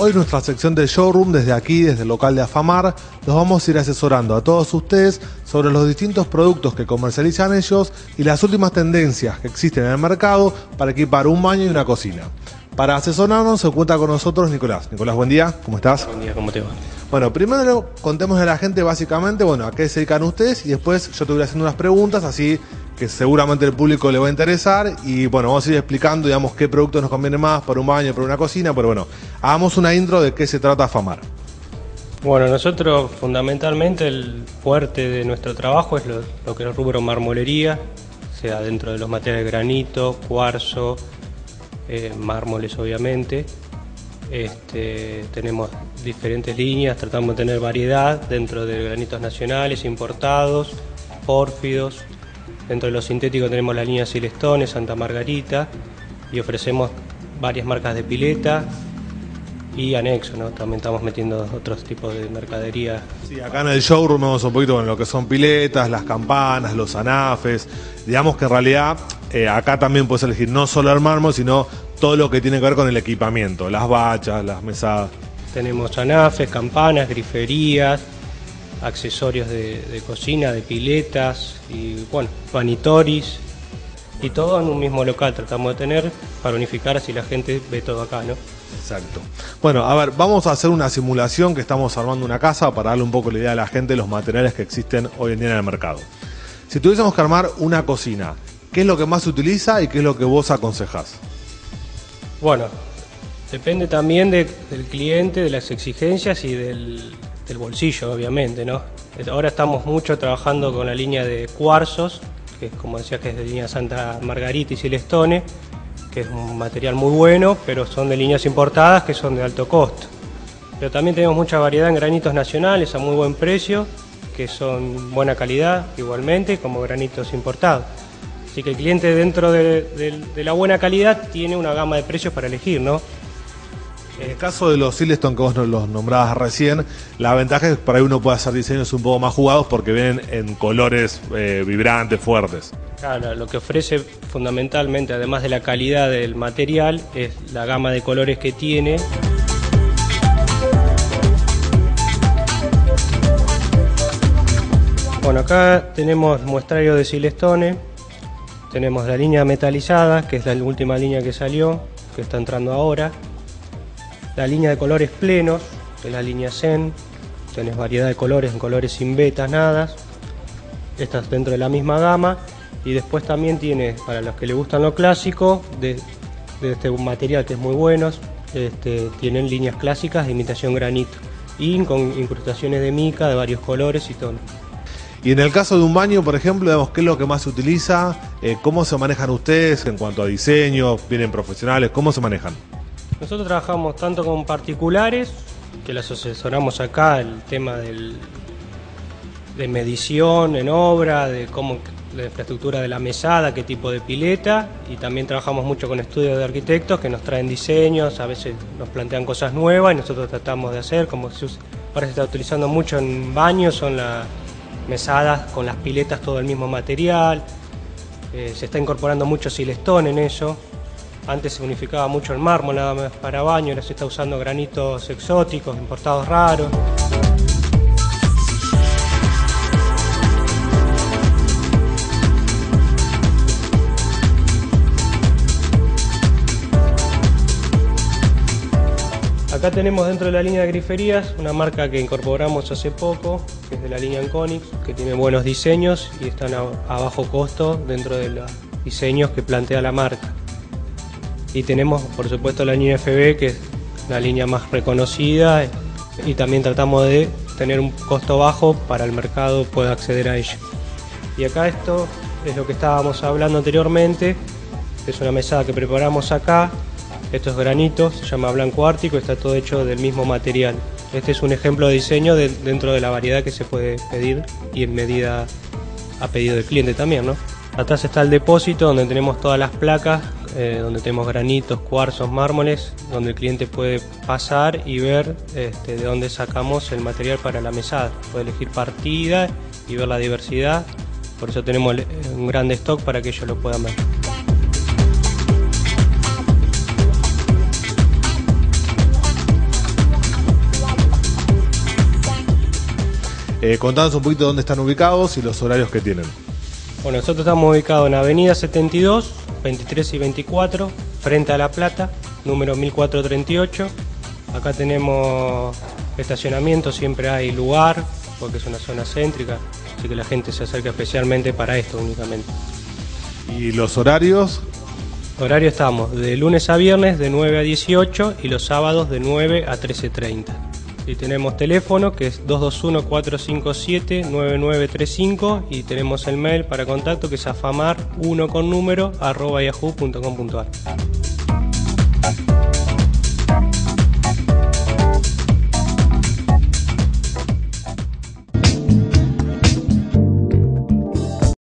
Hoy en nuestra sección del showroom, desde aquí, desde el local de Afamar, los vamos a ir asesorando a todos ustedes sobre los distintos productos que comercializan ellos y las últimas tendencias que existen en el mercado para equipar un baño y una cocina. Para asesorarnos se cuenta con nosotros Nicolás. Nicolás, buen día, ¿cómo estás? Buen día, ¿cómo te va? Bueno, primero contemos a la gente básicamente, bueno, a qué se dedican ustedes y después yo te voy haciendo unas preguntas, así que seguramente el público le va a interesar y bueno, vamos a ir explicando, digamos, qué productos nos conviene más para un baño, para una cocina, pero bueno, hagamos una intro de qué se trata Famar. Bueno, nosotros fundamentalmente el fuerte de nuestro trabajo es lo, que es el rubro marmolería, sea dentro de los materiales granito, cuarzo, eh, mármoles obviamente. Este, tenemos diferentes líneas, tratamos de tener variedad dentro de granitos nacionales, importados, pórfidos, Dentro de los sintéticos tenemos la línea Silestone, Santa Margarita y ofrecemos varias marcas de pileta y anexo, ¿no? También estamos metiendo otros tipos de mercadería. Sí, acá en el showroom vemos un poquito con lo que son piletas, las campanas, los anafes. Digamos que en realidad eh, acá también puedes elegir no solo el mármol, sino todo lo que tiene que ver con el equipamiento, las bachas, las mesadas. Tenemos anafes, campanas, griferías, accesorios de, cocina, de piletas y bueno, vanitoris y todo en un mismo local tratamos de tener para unificar así la gente ve todo acá, ¿no? Exacto. Bueno, a ver, vamos a hacer una simulación que estamos armando una casa para darle un poco la idea a la gente de los materiales que existen hoy en día en el mercado. Si tuviésemos que armar una cocina, ¿qué es lo que más se utiliza y qué es lo que vos aconsejás? Bueno, depende también del cliente, de las exigencias y del, del bolsillo, obviamente, ¿no? Ahora estamos mucho trabajando con la línea de cuarzos, que es como decía que es de línea Santa Margarita y Silestone, que es un material muy bueno, pero son de líneas importadas que son de alto costo. Pero también tenemos mucha variedad en granitos nacionales a muy buen precio, que son buena calidad igualmente, como granitos importados. Así que el cliente dentro de, de la buena calidad tiene una gama de precios para elegir, ¿no? En el caso de los Silestone que vos los nombrabas recién, la ventaja es que por ahí uno puede hacer diseños un poco más jugados porque vienen en colores eh, vibrantes, fuertes. Claro, lo que ofrece fundamentalmente, además de la calidad del material, es la gama de colores que tiene. Bueno, acá tenemos muestrario de Silestone, tenemos la línea metalizada, que es la última línea que salió, que está entrando ahora la línea de colores plenos, que es la línea Zen, tenés variedad de colores, en colores sin betas, nada, estas dentro de la misma gama, y después también tiene, para los que les gustan lo clásico, de, este material que es muy bueno, este, tienen líneas clásicas de imitación granito, y con incrustaciones de mica de varios colores y tonos. Y en el caso de un baño, por ejemplo, ¿qué es lo que más se utiliza? Eh, ¿Cómo se manejan ustedes en cuanto a diseño? ¿Vienen profesionales? ¿Cómo se manejan? Nosotros trabajamos tanto con particulares, que las asesoramos acá, el tema del, de medición en obra, de cómo la infraestructura de la mesada, qué tipo de pileta, y también trabajamos mucho con estudios de arquitectos que nos traen diseños, a veces nos plantean cosas nuevas y nosotros tratamos de hacer, como ahora se está utilizando mucho en baños, son las mesadas con las piletas todo el mismo material, eh, se está incorporando mucho silestón en eso, antes se unificaba mucho el mármol nada más para baño, ahora se está usando granitos exóticos, importados raros. Acá tenemos dentro de la línea de griferías una marca que incorporamos hace poco, que es de la línea Anconix, que tiene buenos diseños y están a, a bajo costo dentro de los diseños que plantea la marca. Y tenemos, por supuesto, la línea FB, que es la línea más reconocida, y también tratamos de tener un costo bajo para el mercado pueda acceder a ello. Y acá esto es lo que estábamos hablando anteriormente, es una mesada que preparamos acá, estos granitos, se llama blanco ártico, está todo hecho del mismo material. Este es un ejemplo de diseño dentro de la variedad que se puede pedir y en medida a pedido del cliente también, ¿no? Atrás está el depósito donde tenemos todas las placas eh, donde tenemos granitos, cuarzos, mármoles, donde el cliente puede pasar y ver este, de dónde sacamos el material para la mesada. Puede elegir partida y ver la diversidad, por eso tenemos eh, un gran stock para que ellos lo puedan ver. Eh, contanos un poquito dónde están ubicados y los horarios que tienen. Bueno, nosotros estamos ubicados en Avenida 72, 23 y 24, frente a La Plata, número 1438. Acá tenemos estacionamiento, siempre hay lugar, porque es una zona céntrica, así que la gente se acerca especialmente para esto únicamente. ¿Y los horarios? Horario estamos de lunes a viernes de 9 a 18 y los sábados de 9 a 13.30. Sí, tenemos teléfono que es 221-457-9935 y tenemos el mail para contacto que es afamar1 con arroba yahoo.com.ar.